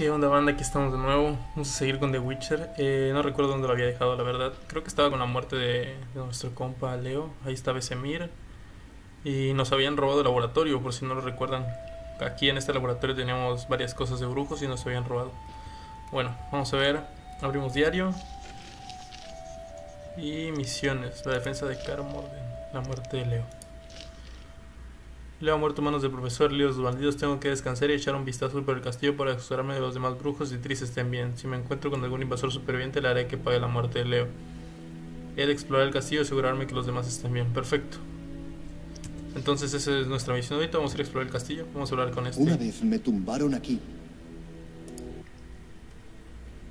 ¿Qué onda banda? Aquí estamos de nuevo. Vamos a seguir con The Witcher. Eh, no recuerdo dónde lo había dejado, la verdad. Creo que estaba con la muerte de, nuestro compa Leo. Ahí estaba Semir. Y nos habían robado el laboratorio, por si no lo recuerdan. Aquí en este laboratorio teníamos varias cosas de brujos y nos habían robado. Bueno, vamos a ver. Abrimos diario. Y misiones. La defensa de Carmorden. La muerte de Leo. Leo ha muerto manos del profesor Leo, los bandidos tengo que descansar y echar un vistazo por el castillo para asegurarme de los demás brujos y Tris estén bien. Si me encuentro con algún invasor superviviente le haré que pague la muerte de Leo. He de explorar el castillo y asegurarme que los demás estén bien. Perfecto. Entonces esa es nuestra misión ahorita. Vamos a ir a explorar el castillo. Vamos a hablar con este. Una vez me tumbaron aquí.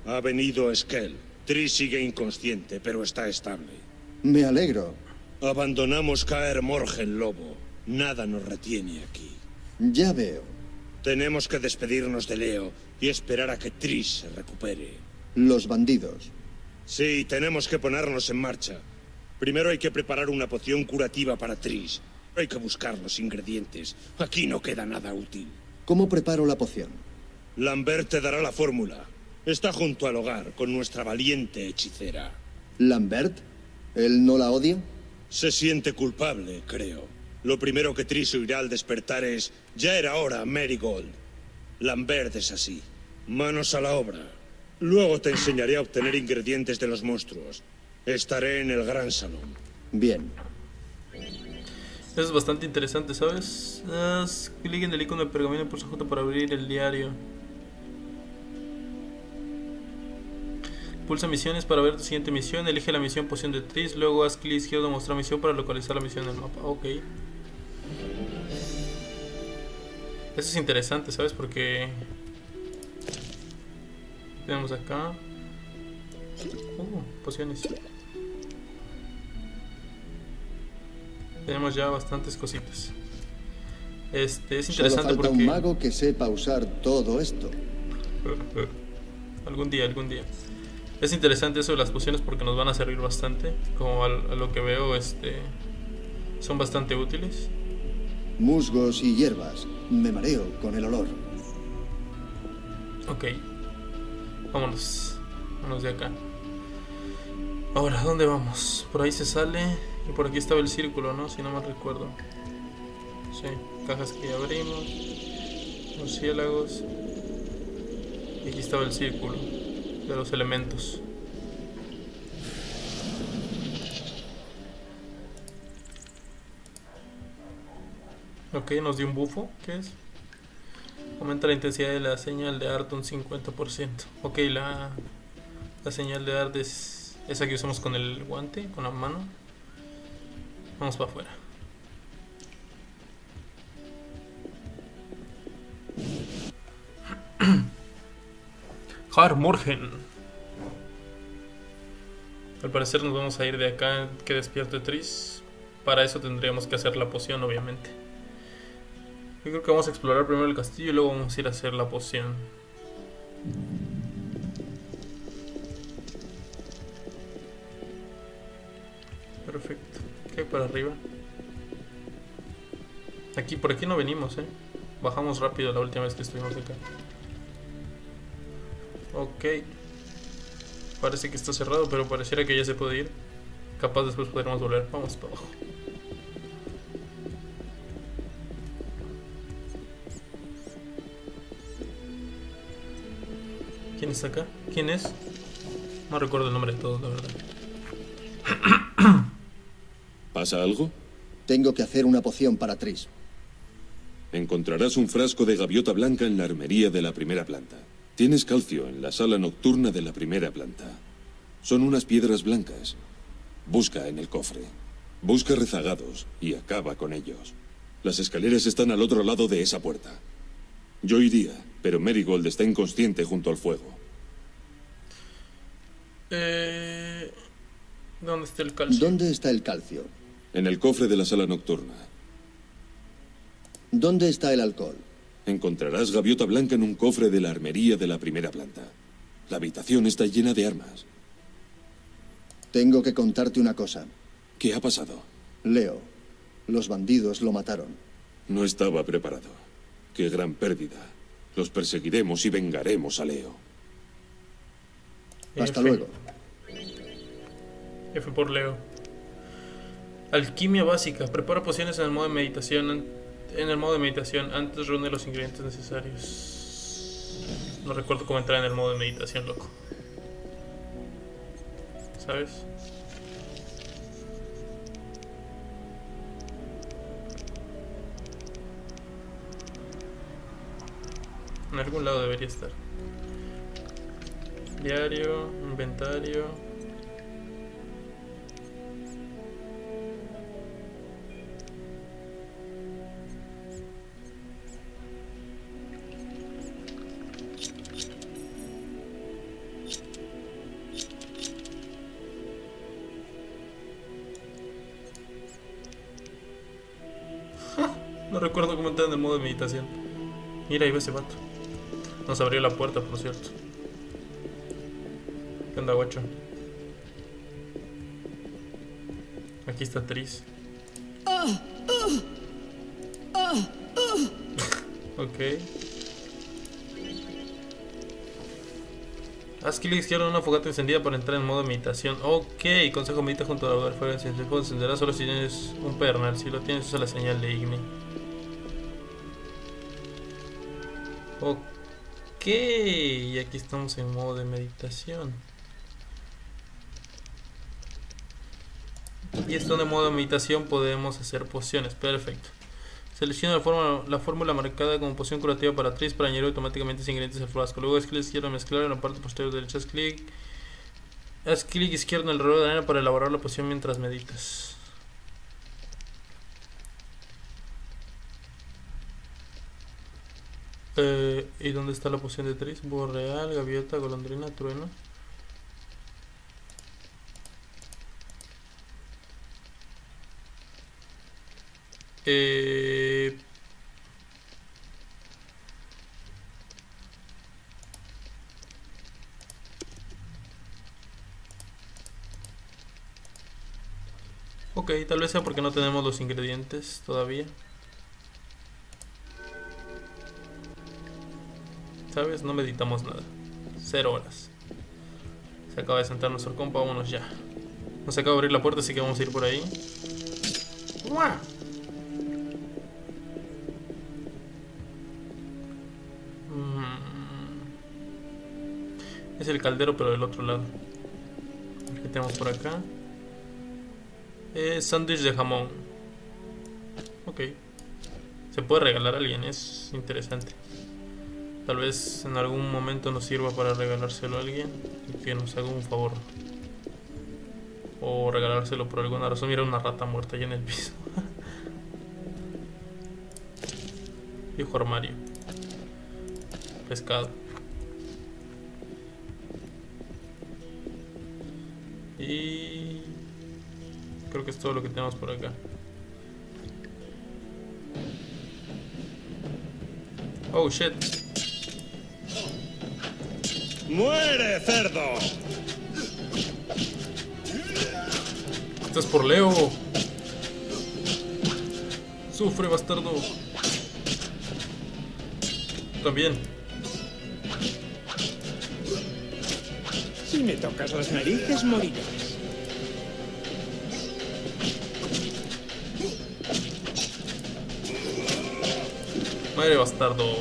Ha venido Skell. Tris sigue inconsciente, pero está estable. Me alegro. Abandonamos caer Morgen Lobo. Nada nos retiene aquí. Ya veo. Tenemos que despedirnos de Leo y esperar a que Tris se recupere. Los bandidos. Sí, tenemos que ponernos en marcha. Primero hay que preparar una poción curativa para Tris. Hay que buscar los ingredientes. Aquí no queda nada útil. ¿Cómo preparo la poción? Lambert te dará la fórmula. Está junto al hogar con nuestra valiente hechicera. ¿Lambert? ¿Él no la odia? Se siente culpable, creo. Lo primero que Tris oirá al despertar es, ya era hora, Marigold. Lambert es así. Manos a la obra. Luego te enseñaré a obtener ingredientes de los monstruos. Estaré en el gran salón. Bien. Eso es bastante interesante, ¿sabes? Haz clic en el icono de pergamino y pulsa J para abrir el diario. Pulsa misiones para ver tu siguiente misión. Elige la misión poción de Tris. Luego haz clic izquierdo mostrar misión para localizar la misión en el mapa. Ok. Eso es interesante, ¿sabes? Porque... Tenemos acá... Uh, pociones. Tenemos ya bastantes cositas. Este es Solo interesante falta porque un mago que sepa usar todo esto. algún día, algún día. Es interesante eso de las pociones porque nos van a servir bastante. Como a, lo que veo, este son bastante útiles. Musgos y hierbas. Me mareo con el olor. Ok. Vámonos. Vámonos de acá. Ahora, ¿dónde vamos? Por ahí se sale. Y por aquí estaba el círculo, ¿no? Si no mal recuerdo. Sí, cajas que abrimos. Murciélagos. Y aquí estaba el círculo de los elementos. Ok, nos dio un bufo. ¿Qué es? Aumenta la intensidad de la señal de arte un 50%. Ok, la, la señal de arte es esa que usamos con el guante, con la mano. Vamos para afuera. Har Morgen. Al parecer nos vamos a ir de acá que despierte Tris. Para eso tendríamos que hacer la poción, obviamente. Yo creo que vamos a explorar primero el castillo y luego vamos a ir a hacer la poción. Perfecto. ¿Qué hay para arriba? Aquí, por aquí no venimos, eh. Bajamos rápido la última vez que estuvimos acá. Ok. Parece que está cerrado, pero pareciera que ya se puede ir. Capaz después podremos volver. Vamos para abajo. ¿Quién está acá? ¿Quién es? No recuerdo el nombre de todos, la verdad. ¿Pasa algo? Tengo que hacer una poción para Tris. Encontrarás un frasco de gaviota blanca en la armería de la primera planta. Tienes calcio en la sala nocturna de la primera planta. Son unas piedras blancas. Busca en el cofre. Busca rezagados y acaba con ellos. Las escaleras están al otro lado de esa puerta. Yo iría, pero Marigold está inconsciente junto al fuego. Eh, ¿Dónde está el calcio? ¿Dónde está el calcio? En el cofre de la sala nocturna. ¿Dónde está el alcohol? Encontrarás gaviota blanca en un cofre de la armería de la primera planta. La habitación está llena de armas. Tengo que contarte una cosa. ¿Qué ha pasado? Leo, los bandidos lo mataron. No estaba preparado. Qué gran pérdida. Los perseguiremos y vengaremos a Leo. Hasta luego. F por Leo. Alquimia básica. Prepara pociones en el modo de meditación. En el modo de meditación. Antes reúne los ingredientes necesarios. No recuerdo cómo entrar en el modo de meditación, loco. ¿Sabes? En algún lado debería estar. Diario, inventario. No recuerdo cómo entrar en el modo de meditación. Mira, ahí va ese vato. Nos abrió la puerta, por cierto. ¿Qué onda, guacho? Aquí está Tris. ok. Haz clic izquierdo en una fogata encendida para entrar en modo meditación. Ok, consejo medita junto a la fuego. Si el fuego encenderá solo si tienes un pernal. Si lo tienes, usa la señal de Igni. Ok, y aquí estamos en modo de meditación. Y esto de modo de meditación podemos hacer pociones. Perfecto. Selecciona la fórmula, la fórmula marcada como poción curativa para Tris para añadir automáticamente los ingredientes al frasco. Luego haz clic izquierdo en mezclar en la parte posterior derecha. Haz clic. Haz clic izquierdo en el reloj de arena para elaborar la poción mientras meditas. Eh, ¿Y dónde está la poción de Tris? Búho real, gaviota, golondrina, trueno. Eh, ok, tal vez sea porque no tenemos los ingredientes todavía. No meditamos nada. Cero horas. Se acaba de sentar nuestro compa, vámonos ya. Nos acaba de abrir la puerta, así que vamos a ir por ahí. ¡Mua! Mm. Es el caldero, pero del otro lado. ¿Qué tenemos por acá? Eh, sándwich de jamón. Ok. Se puede regalar a alguien, es interesante. Tal vez en algún momento nos sirva para regalárselo a alguien y que nos haga un favor. O regalárselo por alguna razón. Mira una rata muerta ahí en el piso. Viejo armario. Pescado. Y creo que es todo lo que tenemos por acá. Oh shit. ¡Muere, cerdo! Esto es por Leo. Sufre, bastardo. También. Si me tocas las narices, morirás. Madre bastardo.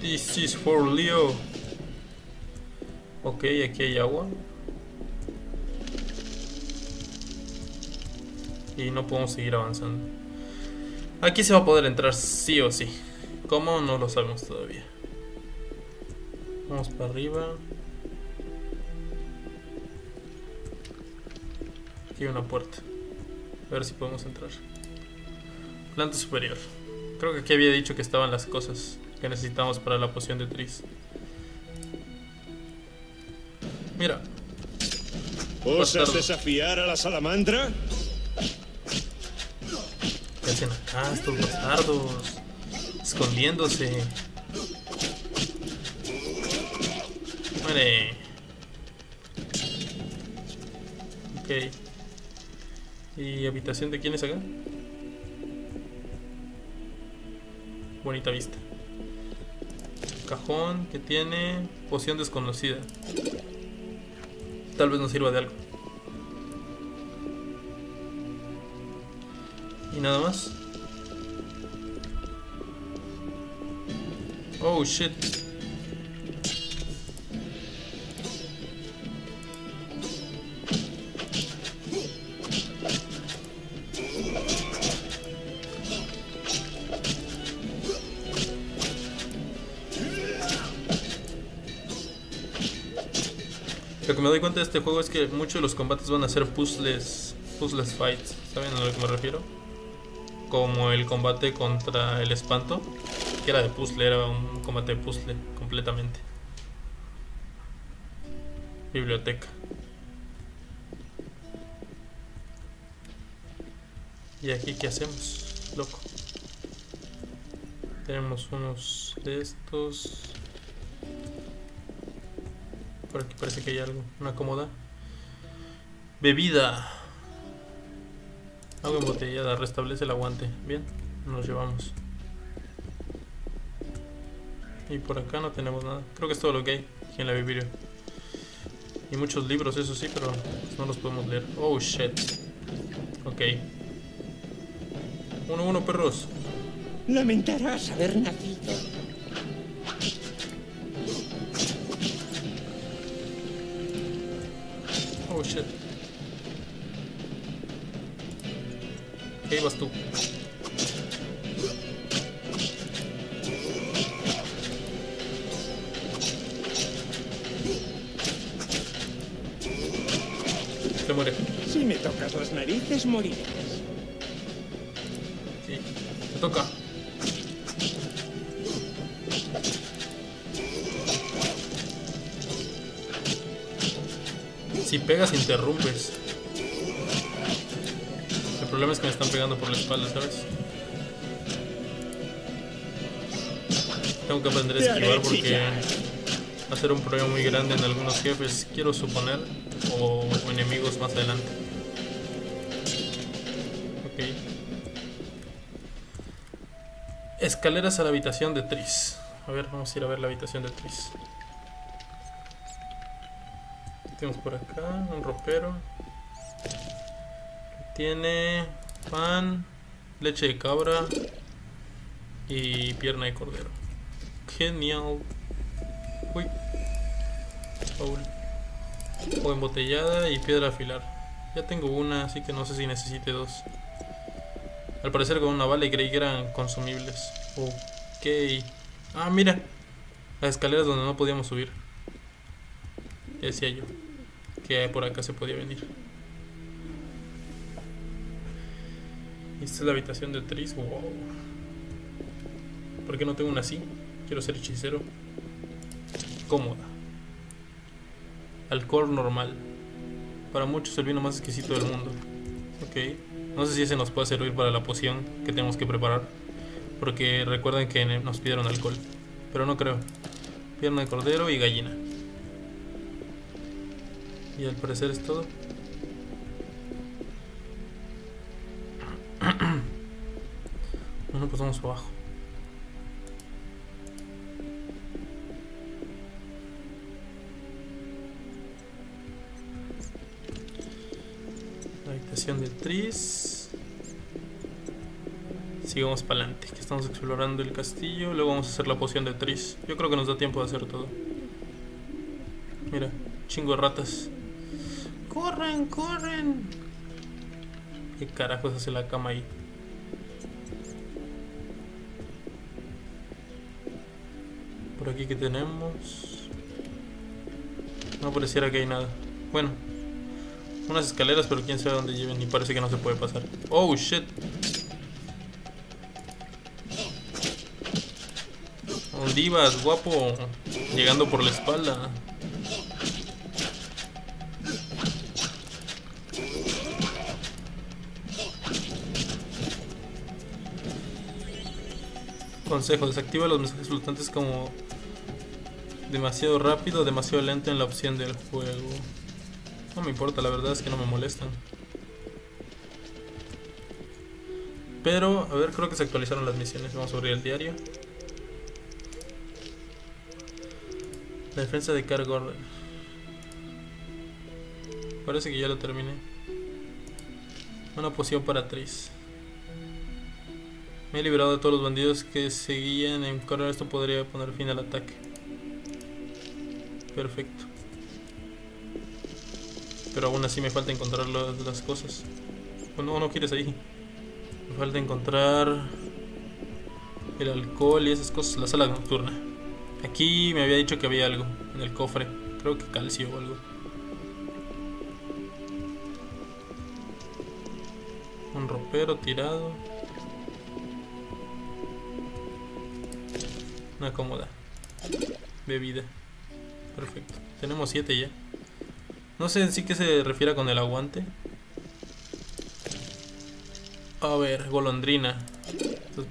This is for Leo. Ok, aquí hay agua. Y no podemos seguir avanzando. Aquí se va a poder entrar sí o sí. ¿Cómo? No lo sabemos todavía. Vamos para arriba. Aquí hay una puerta. A ver si podemos entrar. Planta superior. Creo que aquí había dicho que estaban las cosas que necesitamos para la poción de Tris. Mira, ¿Osas Bastardo. desafiar a la salamandra? ¿qué hacen acá estos bastardos? Escondiéndose. Muere. Ok. ¿Y habitación de quién es acá? Bonita vista. cajón que tiene poción desconocida. Tal vez nos sirva de algo. Y nada más. Oh shit. Me doy cuenta de este juego es que muchos de los combates van a ser puzzles, puzzles fights. ¿Saben a lo que me refiero? Como el combate contra el espanto, que era de puzzle, era un combate de puzzle completamente. Biblioteca. ¿Y aquí qué hacemos? Loco. Tenemos unos de estos. Por aquí parece que hay algo. Una cómoda. Bebida. Agua embotellada. Restablece el aguante. Bien. Nos llevamos. Y por acá no tenemos nada. Creo que es todo lo que hay aquí en la Biblio. Y muchos libros, eso sí, pero no los podemos leer. Oh shit. Ok. Uno, uno, perros. Lamentarás haber nacido. Problema es que me están pegando por la espalda, ¿sabes? Tengo que aprender a esquivar porque va a ser un problema muy grande en algunos jefes, quiero suponer, o, enemigos más adelante. Ok. Escaleras a la habitación de Tris. A ver, vamos a ir a ver la habitación de Tris. ¿Qué tenemos por acá? Un ropero. Tiene pan, leche de cabra y pierna de cordero. Genial. Uy. Paul. O embotellada y piedra afilar. Ya tengo una, así que no sé si necesite dos. Al parecer con una bala y creí que eran consumibles. Ok. Ah, mira. Las escaleras donde no podíamos subir. Decía yo. Que por acá se podía venir. Esta es la habitación de Tris. Wow. ¿Por qué no tengo una así? Quiero ser hechicero. Cómoda. Alcohol normal. Para muchos el vino más exquisito del mundo. Ok. No sé si ese nos puede servir para la poción que tenemos que preparar. Porque recuerden que nos pidieron alcohol. Pero no creo. Pierna de cordero y gallina. Y al parecer es todo. Vamos abajo. La habitación de Tris. Sigamos para adelante, que estamos explorando el castillo. Luego vamos a hacer la poción de Tris. Yo creo que nos da tiempo de hacer todo. Mira, chingo de ratas. ¡Corren, corren! ¿Qué carajos hace la cama ahí? Aquí que tenemos. No pareciera que hay nada. Bueno, unas escaleras, pero quién sabe dónde lleven y parece que no se puede pasar. Oh shit. ¿Dónde guapo? Llegando por la espalda. Consejo, desactiva los mensajes flotantes como demasiado rápido demasiado lento en la opción del juego. No me importa, la verdad es que no me molestan. Pero, a ver, creo que se actualizaron las misiones. Vamos a abrir el diario. La defensa de Car Gordon. Parece que ya lo terminé. Una poción para Tris. Me he liberado de todos los bandidos que seguían en correr. Esto podría poner fin al ataque. Perfecto. Pero aún así me falta encontrar las, cosas. Bueno, no quieres ahí. Me falta encontrar el alcohol y esas cosas. La sala nocturna. Aquí me había dicho que había algo en el cofre. Creo que calcio o algo. Un ropero tirado. Una cómoda. Bebida. Perfecto. Tenemos siete ya. No sé en sí qué se refiere con el aguante. A ver, golondrina.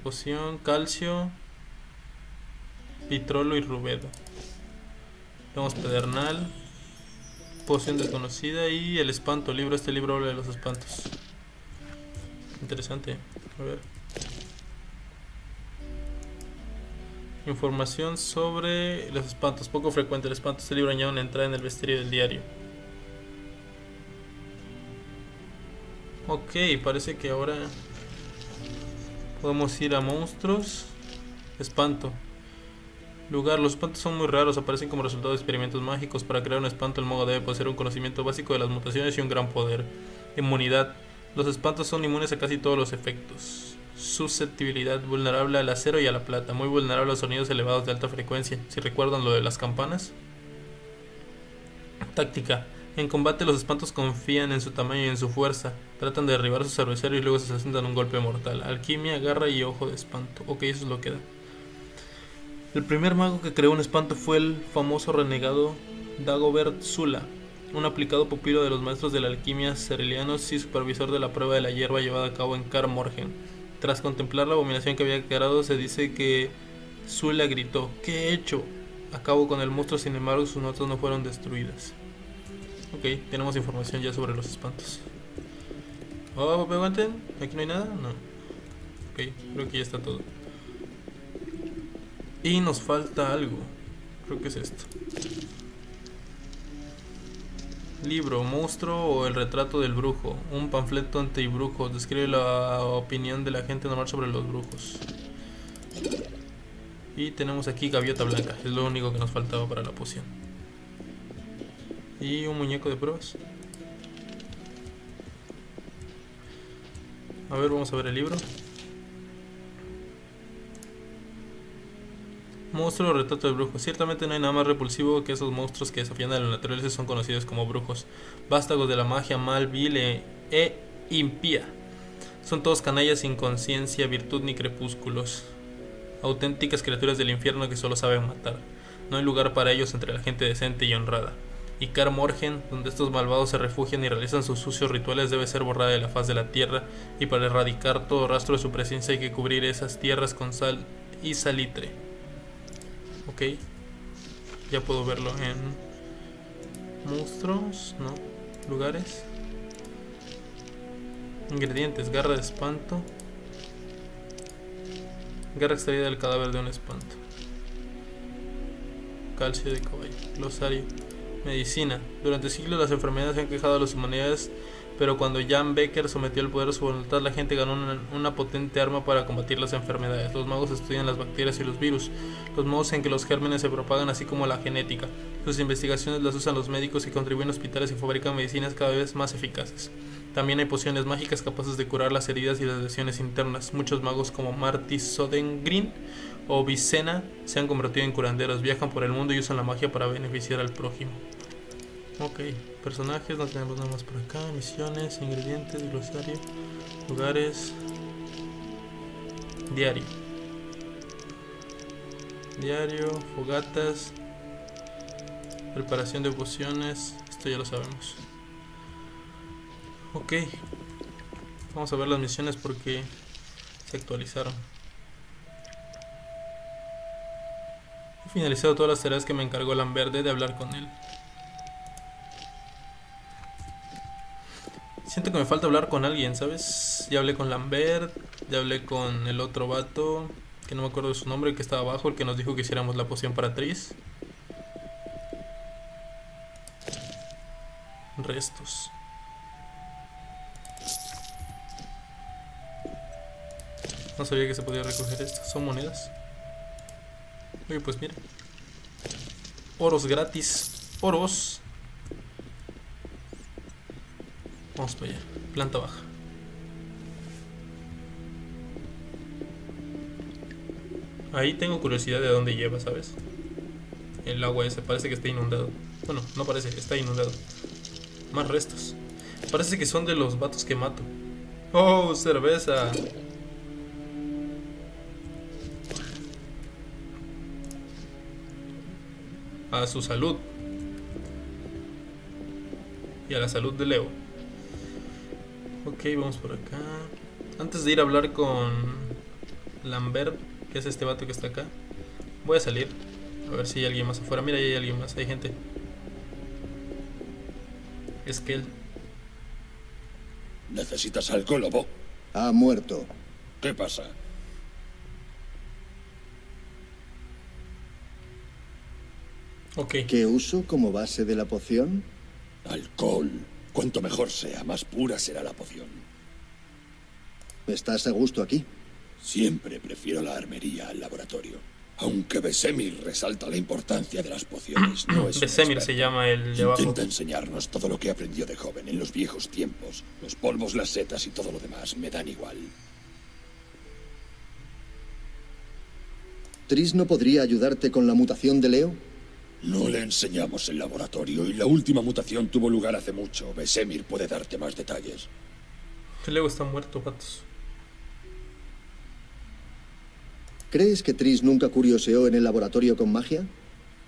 Poción, calcio. Pitrolo y rubedo. Tenemos pedernal. Poción desconocida y el espanto. Libro, este libro habla de los espantos. Interesante. A ver. Información sobre los espantos. Poco frecuente. El espanto este libro añade una entrada en el vestirio del diario. Ok, parece que ahora podemos ir a monstruos. Espanto. Lugar, los espantos son muy raros, aparecen como resultado de experimentos mágicos. Para crear un espanto, el mago debe poseer un conocimiento básico de las mutaciones y un gran poder. Inmunidad. Los espantos son inmunes a casi todos los efectos. Susceptibilidad, vulnerable al acero y a la plata, muy vulnerable a sonidos elevados de alta frecuencia. Si recuerdan lo de las campanas. Táctica. En combate los espantos confían en su tamaño y en su fuerza. Tratan de derribar a sus adversarios y luego se asentan un golpe mortal. Alquimia, garra y ojo de espanto. Ok, eso es lo que da. El primer mago que creó un espanto fue el famoso renegado Dagobert Zula, un aplicado pupilo de los maestros de la alquimia cerilianos y supervisor de la prueba de la hierba llevada a cabo en Kar Morhen. Tras contemplar la abominación que había creado, se dice que Zula gritó: ¿Qué he hecho? Acabo con el monstruo, sin embargo, sus notas no fueron destruidas. Ok, tenemos información ya sobre los espantos. Oh, ¿me aguanten? ¿Aquí no hay nada? No. Ok, creo que ya está todo. Y nos falta algo. Creo que es esto. Libro, monstruo o el retrato del brujo. Un panfleto anti-brujos. Describe la opinión de la gente normal sobre los brujos. Y tenemos aquí gaviota blanca. Es lo único que nos faltaba para la poción. Y un muñeco de pruebas. A ver, vamos a ver el libro. Monstruo o retrato del brujo. Ciertamente no hay nada más repulsivo que esos monstruos que desafían a la naturaleza son conocidos como brujos. Vástagos de la magia mal, vil e, e impía. Son todos canallas sin conciencia, virtud ni crepúsculos. Auténticas criaturas del infierno que solo saben matar. No hay lugar para ellos entre la gente decente y honrada. Y Kar Morgen, donde estos malvados se refugian y realizan sus sucios rituales, debe ser borrada de la faz de la tierra, y para erradicar todo rastro de su presencia hay que cubrir esas tierras con sal y salitre. Ok, ya puedo verlo en monstruos, no, lugares, ingredientes, garra de espanto, garra extraída del cadáver de un espanto, calcio de caballo, glosario. Medicina. Durante siglos las enfermedades han quejado a las humanidades, pero cuando Jan Becker sometió el poder a su voluntad, la gente ganó una, una, potente arma para combatir las enfermedades. Los magos estudian las bacterias y los virus, los modos en que los gérmenes se propagan, así como la genética. Sus investigaciones las usan los médicos y contribuyen a hospitales y fabrican medicinas cada vez más eficaces. También hay pociones mágicas capaces de curar las heridas y las lesiones internas. Muchos magos como Marty Sodengrin o Vicena se han convertido en curanderos, viajan por el mundo y usan la magia para beneficiar al prójimo. Ok, personajes, no tenemos nada más por acá, misiones, ingredientes, glosario, lugares, diario. Diario, fogatas, preparación de pociones, esto ya lo sabemos. Ok, vamos a ver las misiones porque se actualizaron. He finalizado todas las tareas que me encargó Lamberde de hablar con él. Siento que me falta hablar con alguien, ¿sabes? Ya hablé con Lambert, ya hablé con el otro vato, que no me acuerdo de su nombre, el que estaba abajo, el que nos dijo que hiciéramos la poción para Tris. Restos. No sabía que se podía recoger esto. Son monedas. Oye, pues mira. Oros gratis. Oros. Vamos para allá. Planta baja. Ahí tengo curiosidad de dónde lleva, ¿sabes? El agua ese parece que está inundado. Bueno, no parece, está inundado. Más restos. Parece que son de los vatos que mato. ¡Oh, cerveza! A su salud. Y a la salud de Leo. Ok, vamos por acá. Antes de ir a hablar con Lambert, que es este vato que está acá, voy a salir. A ver si hay alguien más afuera. Mira, ahí hay alguien más, hay gente. Es que él. ¿Necesitas algo, lobo? Ha muerto. ¿Qué pasa? Ok. ¿Qué uso como base de la poción? Alcohol. Cuanto mejor sea, más pura será la poción. ¿Estás a gusto aquí? Siempre prefiero la armería al laboratorio. Aunque Besemir resalta la importancia de las pociones, no es Besemir se llama el de abajo. Intenta enseñarnos todo lo que aprendió de joven en los viejos tiempos. Los polvos, las setas y todo lo demás me dan igual. ¿Tris no podría ayudarte con la mutación de Leo? No le enseñamos el laboratorio y la última mutación tuvo lugar hace mucho. Besemir puede darte más detalles. Leo está muerto, vatos. ¿Crees que Tris nunca curioseó en el laboratorio con magia?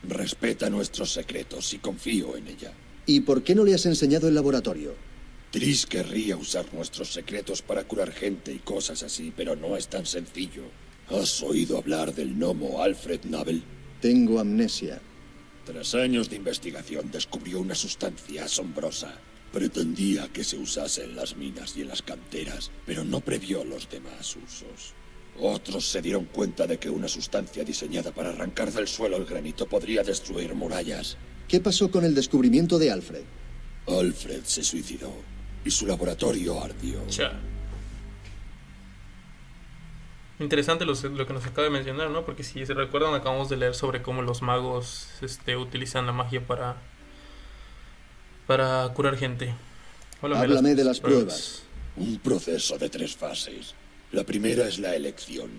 Respeta nuestros secretos y confío en ella. ¿Y por qué no le has enseñado el laboratorio? Tris querría usar nuestros secretos para curar gente y cosas así, pero no es tan sencillo. ¿Has oído hablar del gnomo Alfred Nabel? Tengo amnesia. Tras años de investigación descubrió una sustancia asombrosa. Pretendía que se usase en las minas y en las canteras, pero no previó los demás usos. Otros se dieron cuenta de que una sustancia diseñada para arrancar del suelo el granito podría destruir murallas. ¿Qué pasó con el descubrimiento de Alfred? Alfred se suicidó y su laboratorio ardió. Cha. Interesante lo, lo que nos acaba de mencionar, ¿no? Porque si se recuerdan, acabamos de leer sobre cómo los magos este, utilizan la magia para, para curar gente. Háblame Háblame de las pruebas. Un proceso de tres fases. La primera es la elección.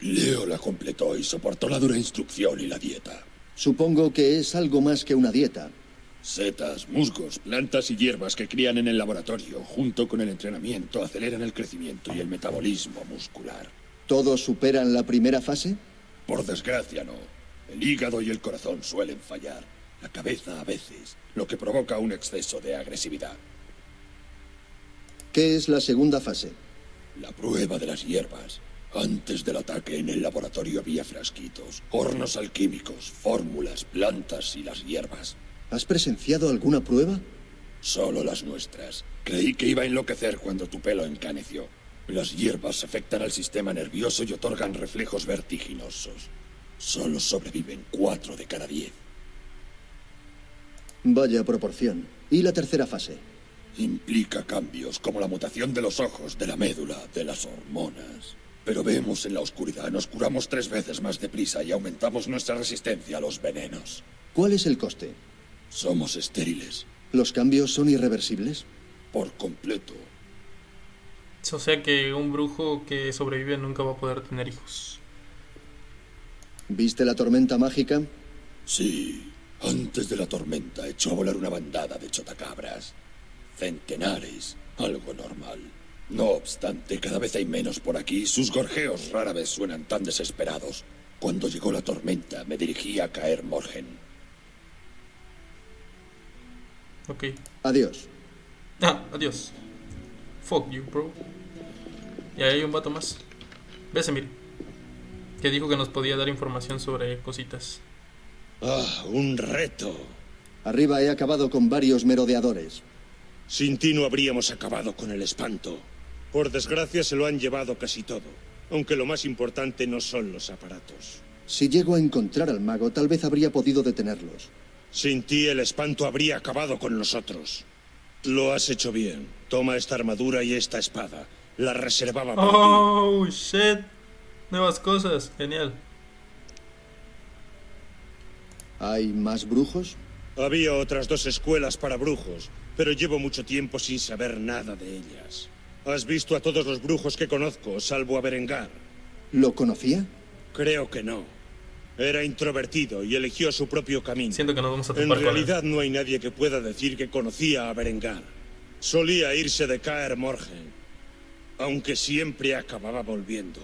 Leo la completó y soportó la dura instrucción y la dieta. Supongo que es algo más que una dieta. Setas, musgos, plantas y hierbas que crían en el laboratorio, junto con el entrenamiento, aceleran el crecimiento y el metabolismo muscular. ¿Todos superan la primera fase? Por desgracia, no. El hígado y el corazón suelen fallar. La cabeza a veces, lo que provoca un exceso de agresividad. ¿Qué es la segunda fase? La prueba de las hierbas. Antes del ataque en el laboratorio había frasquitos, hornos alquímicos, fórmulas, plantas y las hierbas. ¿Has presenciado alguna prueba? Solo las nuestras. Creí que iba a enloquecer cuando tu pelo encaneció. Las hierbas afectan al sistema nervioso y otorgan reflejos vertiginosos. Solo sobreviven cuatro de cada diez. Vaya proporción. ¿Y la tercera fase? Implica cambios como la mutación de los ojos, de la médula, de las hormonas. Pero vemos en la oscuridad, nos curamos tres veces más deprisa y aumentamos nuestra resistencia a los venenos. ¿Cuál es el coste? Somos estériles, ¿Los cambios son irreversibles? por completo. O sea que un brujo que sobrevive nunca va a poder tener hijos. ¿Viste la tormenta mágica? Sí, antes de la tormenta echó a volar una bandada de chotacabras. Centenares, algo normal. No obstante, cada vez hay menos por aquí. Sus gorjeos rara vez suenan tan desesperados. Cuando llegó la tormenta, me dirigí a caer Morgen. Ok. Adiós. Ah, adiós. Fuck you, bro. Y ahí hay un vato más. Besemir. Que dijo que nos podía dar información sobre cositas. Ah, un reto. Arriba he acabado con varios merodeadores. Sin ti no habríamos acabado con el espanto. Por desgracia se lo han llevado casi todo. Aunque lo más importante no son los aparatos. Si llego a encontrar al mago, tal vez habría podido detenerlos. Sin ti el espanto habría acabado con nosotros. Lo has hecho bien. Toma esta armadura y esta espada. La reservaba para ti. Oh, shit. Nuevas cosas. Genial. ¿Hay más brujos? Había otras dos escuelas para brujos, pero llevo mucho tiempo sin saber nada de ellas. ¿Has visto a todos los brujos que conozco, salvo a Berengar? ¿Lo conocía? Creo que no. Era introvertido y eligió su propio camino. Siento que nos vamos a En realidad no hay nadie que pueda decir que conocía a Berengar. Solía irse de Caer Morgen, aunque siempre acababa volviendo.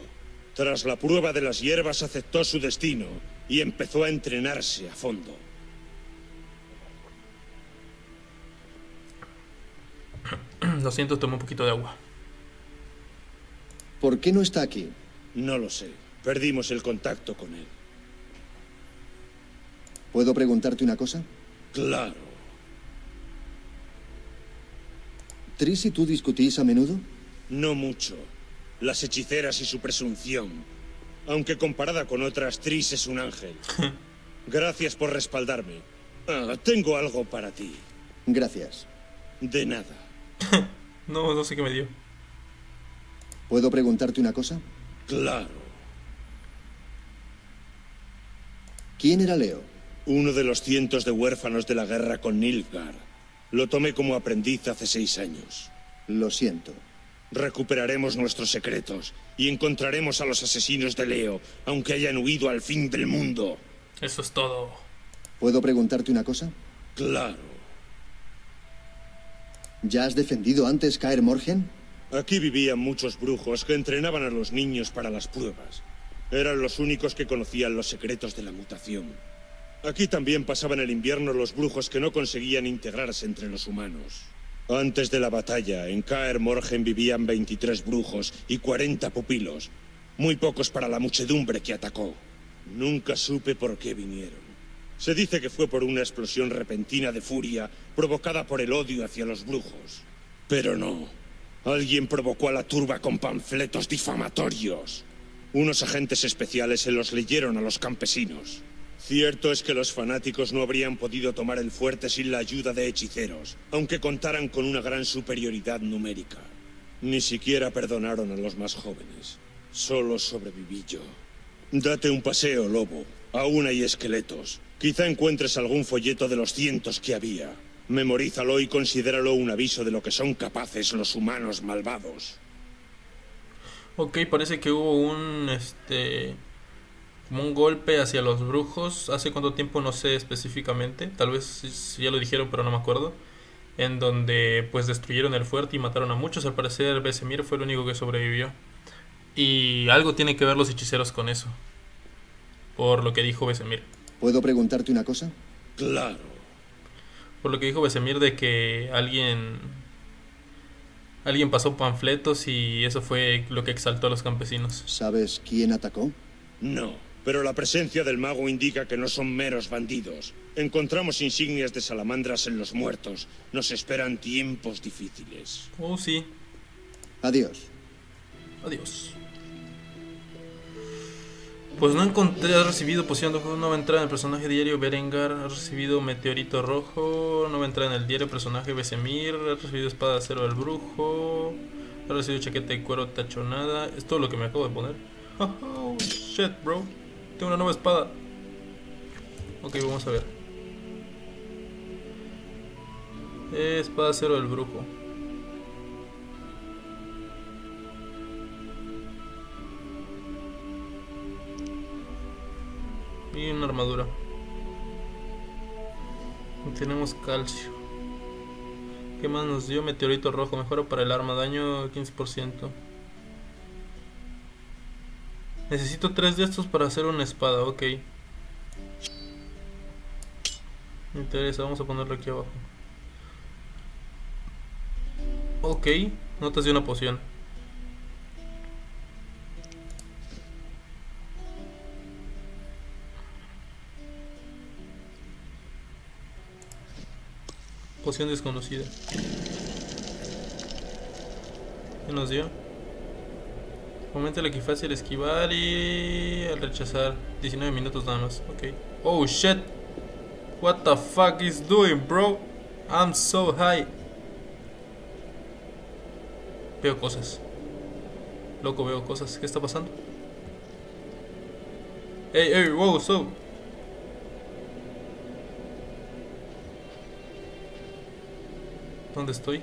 Tras la prueba de las hierbas aceptó su destino y empezó a entrenarse a fondo. Lo siento, tomé un poquito de agua. ¿Por qué no está aquí? No lo sé. Perdimos el contacto con él. ¿Puedo preguntarte una cosa? Claro. ¿Tris y tú discutís a menudo? No mucho. Las hechiceras y su presunción. Aunque comparada con otras, Tris es un ángel. Gracias por respaldarme. Ah, tengo algo para ti. Gracias. De nada. No, no sé qué me dio. ¿Puedo preguntarte una cosa? Claro. ¿Quién era Leo? Uno de los cientos de huérfanos de la guerra con Nilfgaard. Lo tomé como aprendiz hace seis años. Lo siento. Recuperaremos nuestros secretos y encontraremos a los asesinos de Leo, aunque hayan huido al fin del mundo. Eso es todo. ¿Puedo preguntarte una cosa? Claro. ¿Ya has defendido antes Caer Morgen? Aquí vivían muchos brujos que entrenaban a los niños para las pruebas. Eran los únicos que conocían los secretos de la mutación. Aquí también pasaban el invierno los brujos que no conseguían integrarse entre los humanos. Antes de la batalla, en Caer Morgen vivían 23 brujos y 40 pupilos. Muy pocos para la muchedumbre que atacó. Nunca supe por qué vinieron. Se dice que fue por una explosión repentina de furia provocada por el odio hacia los brujos. Pero no. Alguien provocó a la turba con panfletos difamatorios. Unos agentes especiales se los leyeron a los campesinos. Cierto es que los fanáticos no habrían podido tomar el fuerte sin la ayuda de hechiceros, aunque contaran con una gran superioridad numérica. Ni siquiera perdonaron a los más jóvenes. Solo sobreviví yo. Date un paseo, lobo. Aún hay esqueletos. Quizá encuentres algún folleto de los cientos que había. Memorízalo y considéralo un aviso de lo que son capaces los humanos malvados. Ok, parece que hubo un este un golpe hacia los brujos. Hace cuánto tiempo no sé específicamente. Tal vez ya lo dijeron, pero no me acuerdo. En donde pues destruyeron el fuerte y mataron a muchos. Al parecer Besemir fue el único que sobrevivió. Y algo tiene que ver los hechiceros con eso. Por lo que dijo Besemir. ¿Puedo preguntarte una cosa? Claro. Por lo que dijo Besemir de que alguien alguien pasó panfletos y eso fue lo que exaltó a los campesinos. ¿Sabes quién atacó? No, pero la presencia del mago indica que no son meros bandidos. Encontramos insignias de salamandras en los muertos. Nos esperan tiempos difíciles. Oh, sí. Adiós. Adiós. Pues no encontré, has recibido poción de juego, nueva entrada en el personaje diario Berengar, has recibido meteorito rojo, nueva entrada en el diario personaje Besemir, has recibido espada de acero del brujo, has recibido chaqueta de cuero tachonada, es todo lo que me acabo de poner. Oh, shit, bro, tengo una nueva espada. Ok, vamos a ver. Eh, espada de acero del brujo. Y una armadura. Y tenemos calcio. ¿Qué más nos dio? Meteorito rojo. Mejora para el arma. Daño 15%. Necesito tres de estos para hacer una espada. Ok. Me interesa. Vamos a ponerlo aquí abajo. Ok. Notas de una poción. Poción desconocida. ¿Qué nos dio? Aumenta la equifacia al esquivar y al rechazar. 19 minutos nada más. Ok. Oh shit. What the fuck is doing, bro? I'm so high. Veo cosas. Loco, veo cosas. ¿Qué está pasando? Ey, ey, wow, stop. ¿Dónde estoy?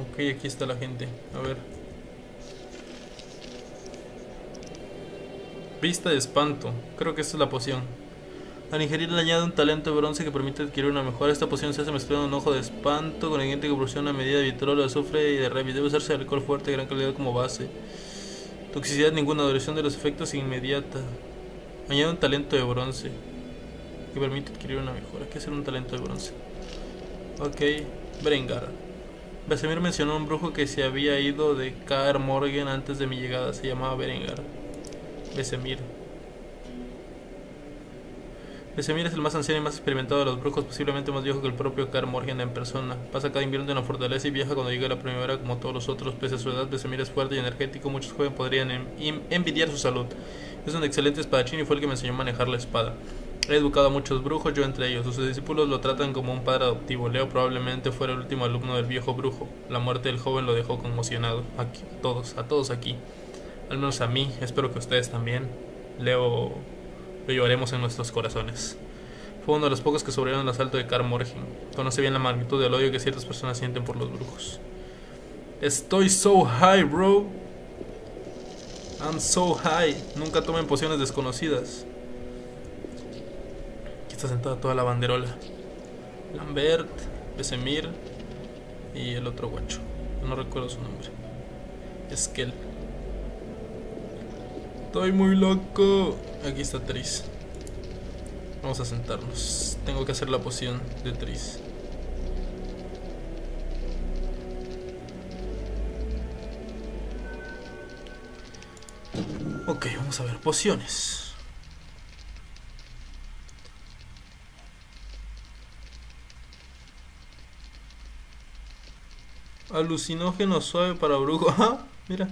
Ok, aquí está la gente. A ver. Vista de espanto. Creo que esta es la poción. Al ingerir le añade un talento de bronce que permite adquirir una mejora. Esta poción se hace mezclando un ojo de espanto con el que proporciona una medida de vitrol, azufre y de revis. Debe usarse alcohol fuerte de gran calidad como base. Toxicidad ninguna, duración de los efectos inmediata. Añade un talento de bronce que permite adquirir una mejora. ¿Qué es un talento de bronce? Ok, Brengar. Besemir mencionó un brujo que se había ido de Kaer Morgen antes de mi llegada. Se llamaba Berengar. Besemir. Besemir es el más anciano y más experimentado de los brujos, posiblemente más viejo que el propio Kaer Morgen en persona. Pasa cada invierno en la fortaleza y viaja cuando llega la primavera como todos los otros. Pese a su edad, Besemir es fuerte y energético. Muchos jóvenes podrían envidiar su salud. Es un excelente espadachín y fue el que me enseñó a manejar la espada. He educado a muchos brujos, yo entre ellos. Sus discípulos lo tratan como un padre adoptivo. Leo probablemente fuera el último alumno del viejo brujo. La muerte del joven lo dejó conmocionado. Aquí, a todos, a todos aquí. Al menos a mí, espero que ustedes también. Leo lo llevaremos en nuestros corazones. Fue uno de los pocos que sobrevivieron al asalto de Kar Morgen. Conoce bien la magnitud del odio que ciertas personas sienten por los brujos. Estoy so high, bro. I'm so high. Nunca tomen pociones desconocidas está sentada toda la banderola. Lambert, Besemir y el otro guacho. No recuerdo su nombre. Esquel. Estoy muy loco. Aquí está Tris. Vamos a sentarnos. Tengo que hacer la poción de Tris. Ok, vamos a ver. Pociones. Alucinógeno suave para brujo. Ah, mira.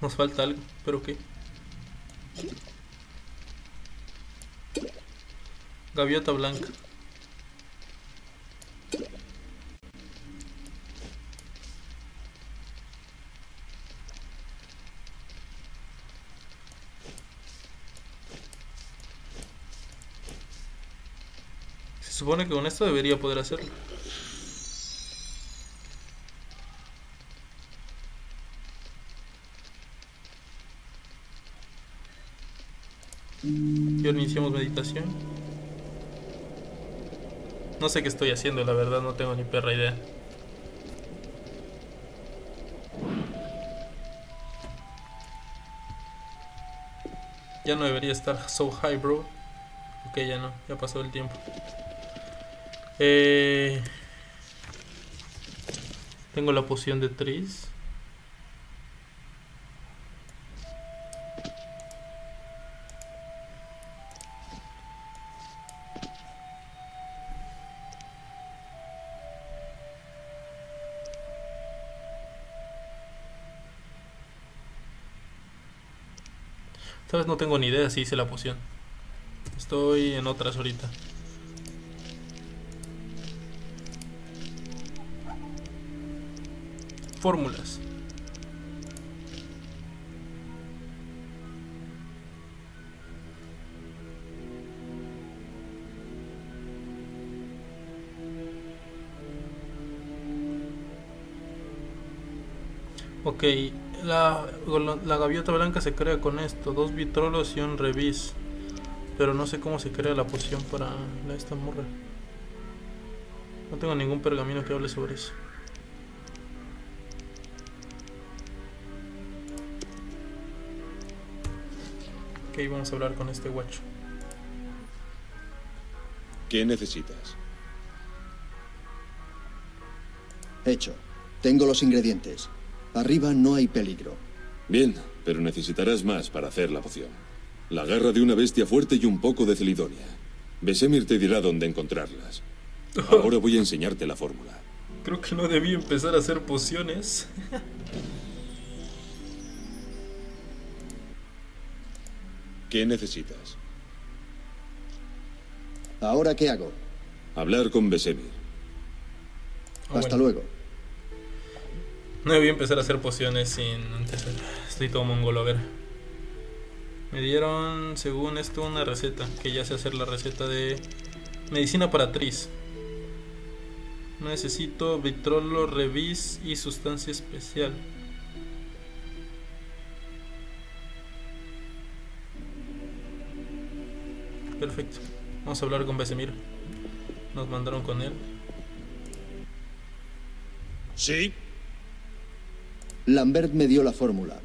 Nos falta algo, pero ¿qué? Gaviota blanca. Supone que con esto debería poder hacerlo. Y ahora iniciamos meditación. No sé qué estoy haciendo, la verdad no tengo ni perra idea. Ya no debería estar so high, bro. Ok, ya no, ya pasó el tiempo. Eh, tengo la poción de Tris. Sabes, no tengo ni idea si hice la poción. Estoy en otras ahorita. Fórmulas. Ok, la, la, gaviota blanca se crea con esto, dos vitrolos y un revis. Pero no sé cómo se crea la poción para esta morra. No tengo ningún pergamino que hable sobre eso. Ok, vamos a hablar con este guacho. ¿Qué necesitas? Hecho. Tengo los ingredientes. Arriba no hay peligro. Bien, pero necesitarás más para hacer la poción. La garra de una bestia fuerte y un poco de celidonia. Besemir te dirá dónde encontrarlas. Ahora voy a enseñarte la fórmula. Creo que no debí empezar a hacer pociones. ¿Qué necesitas? ¿Ahora qué hago? Hablar con Besemir. Ah, Hasta bueno. luego. No voy a empezar a hacer pociones sin antes. Estoy todo mongolo, a ver. Me dieron, según esto, una receta. Que ya sé hacer la receta de medicina para tris. Necesito vitrolo, revis y sustancia especial. Perfecto. Vamos a hablar con Besemir. Nos mandaron con él. Sí, Lambert me dio la fórmula.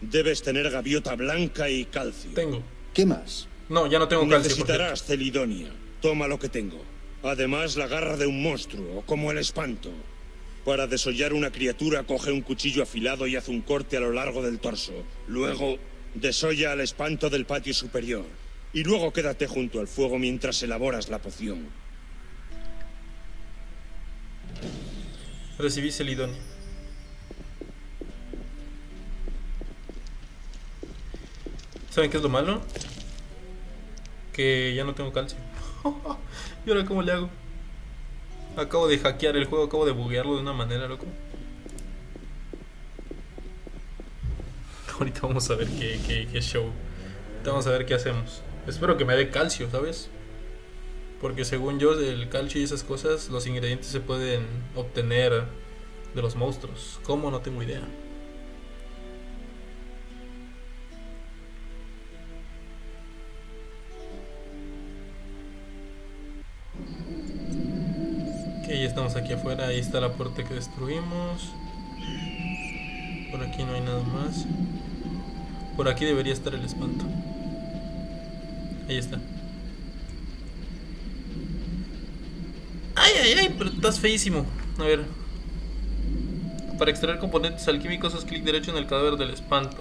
debes tener gaviota blanca y calcio. Tengo. ¿Qué más? No, ya no tengo calcio. Necesitarás celidonia. Toma lo que tengo. Además, la garra de un monstruo, como el espanto. Para desollar una criatura, coge un cuchillo afilado y haz un corte a lo largo del torso. Luego, desolla al espanto del patio superior. Y luego quédate junto al fuego mientras elaboras la poción. Recibí Celidonia. ¿Saben qué es lo malo? Que ya no tengo calcio. ¿Y ahora cómo le hago? Acabo de hackear el juego, acabo de buguearlo de una manera, loco. Ahorita vamos a ver qué, qué, qué show. Ahorita vamos a ver qué hacemos. Espero que me dé calcio, ¿sabes? Porque según yo, el calcio y esas cosas, los ingredientes se pueden obtener de los monstruos. ¿Cómo? No tengo idea. Ok, ya estamos aquí afuera. Ahí está la puerta que destruimos. Por aquí no hay nada más. Por aquí debería estar el espanto. Ahí está. Ay, ay, ay, pero estás feísimo. A ver. Para extraer componentes alquímicos, haz clic derecho en el cadáver del espanto.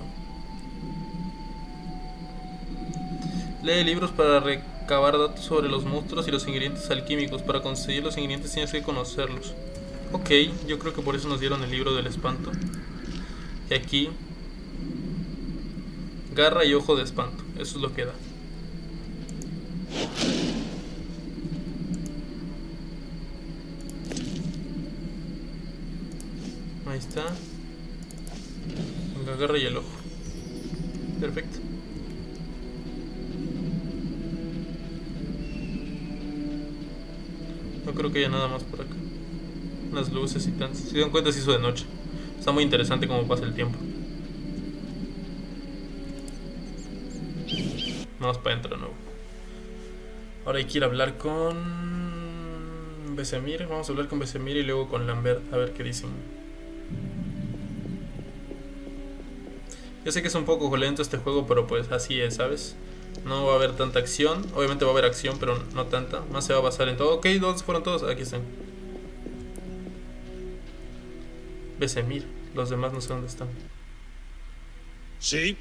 Lee libros para recabar datos sobre los monstruos y los ingredientes alquímicos. Para conseguir los ingredientes tienes que conocerlos. Ok, yo creo que por eso nos dieron el libro del espanto. Y aquí. Garra y ojo de espanto. Eso es lo que da. Ahí está. La garra y el ojo. Perfecto. No creo que haya nada más por acá. Unas luces y tantas. Si se dan cuenta, se hizo de noche. Está muy interesante cómo pasa el tiempo. Vamos para adentro de nuevo. Ahora hay que ir a hablar con Besemir. Vamos a hablar con Besemir y luego con Lambert a ver qué dicen. Yo sé que es un poco lento este juego, pero pues así es, ¿sabes? No va a haber tanta acción. Obviamente va a haber acción, pero no tanta. Más se va a basar en todo. Ok, ¿dónde fueron todos? Aquí están. Besemir. Los demás no sé dónde están. Sí,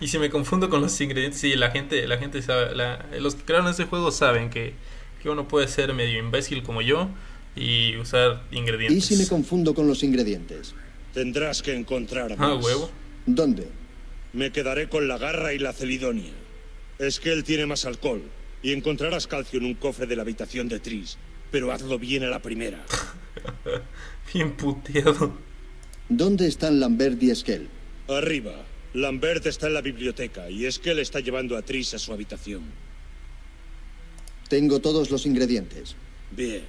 Y si me confundo con los ingredientes, sí, la gente, la gente sabe, la- los que crearon este juego saben que, que uno puede ser medio imbécil como yo y usar ingredientes. ¿Y si me confundo con los ingredientes? tendrás que encontrar Ah, más. huevo. ¿Dónde? Me quedaré con la garra y la celidonia. Es que él tiene más alcohol. Y encontrarás calcio en un cofre de la habitación de Tris. Pero hazlo bien a la primera. Bien puteado. ¿Dónde están Lambert y Esquel? Arriba. Lambert está en la biblioteca y es que él está llevando a Tris a su habitación. Tengo todos los ingredientes. Bien.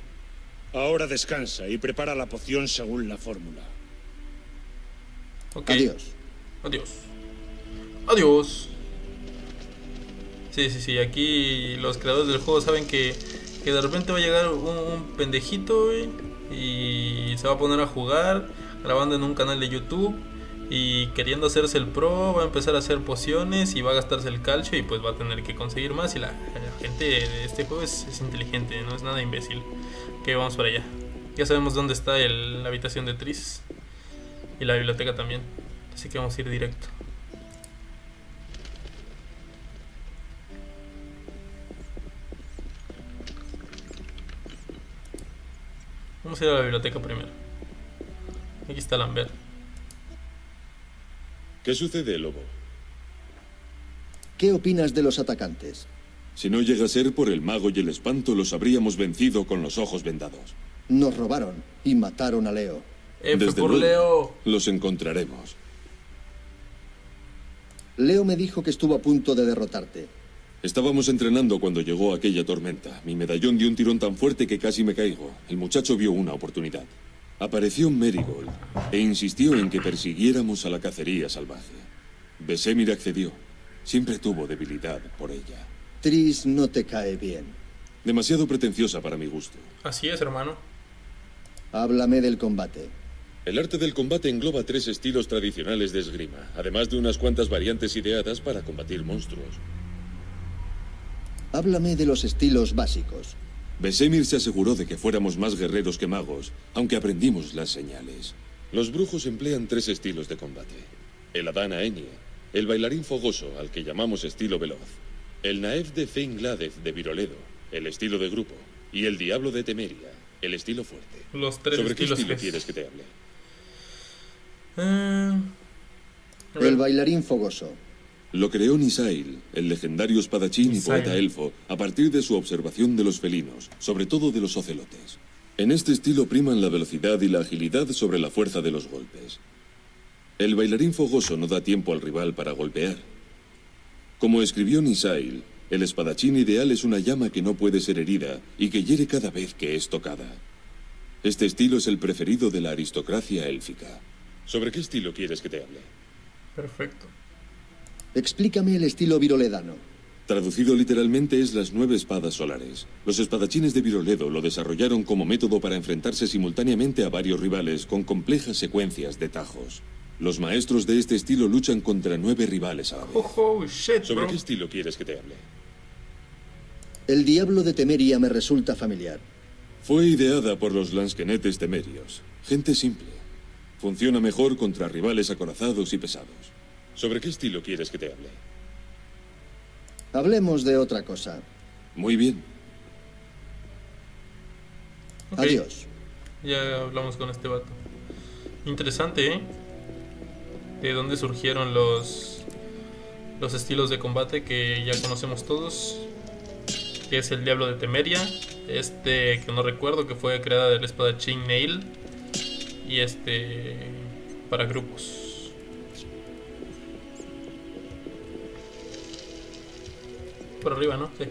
Ahora descansa y prepara la poción según la fórmula. Ok. Adiós. Adiós. Adiós. Sí, sí, sí. Aquí los creadores del juego saben que, que de repente va a llegar un, un pendejito güey, y se va a poner a jugar grabando en un canal de YouTube y queriendo hacerse el pro va a empezar a hacer pociones y va a gastarse el calcio y pues va a tener que conseguir más y la, la gente de este juego es, es inteligente, no es nada imbécil. Ok, vamos para allá. Ya sabemos dónde está el- la habitación de Tris y la biblioteca también. Así que vamos a ir directo. Vamos a ir a la biblioteca primero. Aquí está Lambert. ¿Qué sucede, Lobo? ¿Qué opinas de los atacantes? Si no llega a ser por el mago y el espanto, los habríamos vencido con los ojos vendados. Nos robaron y mataron a Leo. F Desde por luego, Leo. los encontraremos. Leo me dijo que estuvo a punto de derrotarte. Estábamos entrenando cuando llegó aquella tormenta. Mi medallón dio un tirón tan fuerte que casi me caigo. El muchacho vio una oportunidad. Apareció Merigold e insistió en que persiguiéramos a la cacería salvaje. Besemir accedió. Siempre tuvo debilidad por ella. Tris no te cae bien. Demasiado pretenciosa para mi gusto. Así es, hermano. Háblame del combate. El arte del combate engloba tres estilos tradicionales de esgrima, además de unas cuantas variantes ideadas para combatir monstruos. Háblame de los estilos básicos. Besemir se aseguró de que fuéramos más guerreros que magos, aunque aprendimos las señales. Los brujos emplean tres estilos de combate. El Adán Aenie, el bailarín fogoso, al que llamamos estilo veloz, el Naef de Feingladez de Viroledo, el estilo de grupo, y el Diablo de Temeria, el estilo fuerte. Los tres ¿Sobre qué estilos estilo que- quieres que te hable? Eh, El bailarín fogoso. Lo creó Nisail, el legendario espadachín y poeta elfo, a partir de su observación de los felinos, sobre todo de los ocelotes. En este estilo priman la velocidad y la agilidad sobre la fuerza de los golpes. El bailarín fogoso no da tiempo al rival para golpear. Como escribió Nisail, el espadachín ideal es una llama que no puede ser herida y que hiere cada vez que es tocada. Este estilo es el preferido de la aristocracia élfica. ¿Sobre qué estilo quieres que te hable? Perfecto. Explícame el estilo viroledano. Traducido literalmente es las nueve espadas solares. Los espadachines de Viroledo lo desarrollaron como método para enfrentarse simultáneamente a varios rivales con complejas secuencias de tajos. Los maestros de este estilo luchan contra nueve rivales a la vez. Oh, oh, shit, ¿Sobre bro. qué estilo quieres que te hable? El diablo de Temeria me resulta familiar. Fue ideada por los lansquenetes temerios. Gente simple. Funciona mejor contra rivales acorazados y pesados. ¿Sobre qué estilo quieres que te hable? Hablemos de otra cosa. Muy bien. Adiós. Ya hablamos con este vato. Interesante, ¿eh? De dónde surgieron los los estilos de combate que ya conocemos todos. Que es el Diablo de Temeria. Este que no recuerdo que fue creada del espadachín Nail. Y este para grupos. Por arriba, ¿no? Sí.